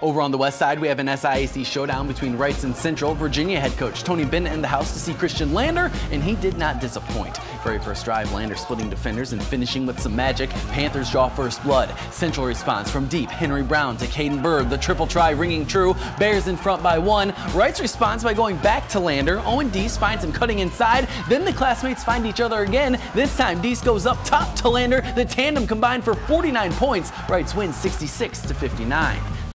Over on the west side, we have an SIAC showdown between Reitz and Central. Virginia head coach Tony Bennett in the house to see Christian Lander, and he did not disappoint. Very first drive, Lander splitting defenders and finishing with some magic. Panthers draw first blood. Central response from deep. Henry Brown to Caden Bird. The triple try ringing true. Bears in front by one. Reitz responds by going back to Lander. Owen Dees finds him cutting inside. Then the classmates find each other again. This time, Dees goes up top to Lander. The tandem combined for 49 points. Reitz win 66 to 59.